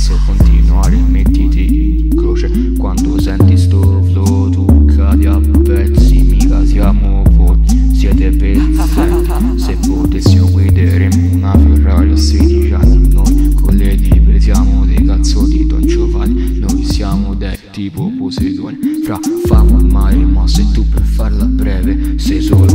se continuare mettiti in croce. Quando senti sto flow tu cadi a pezzi Mica siamo voi, siete pezzenti Se potessimo guideremmo una Ferrari a 16 anni Noi. Con le libre siamo dei cazzotti Don Giovanni. Noi siamo dei tipo Poseidone Fra famo al mare ma se tu per farla breve Sei solo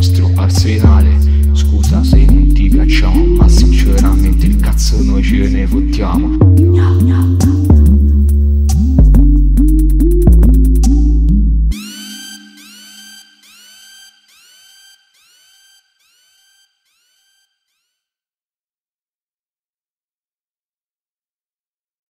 nostru azzjonale.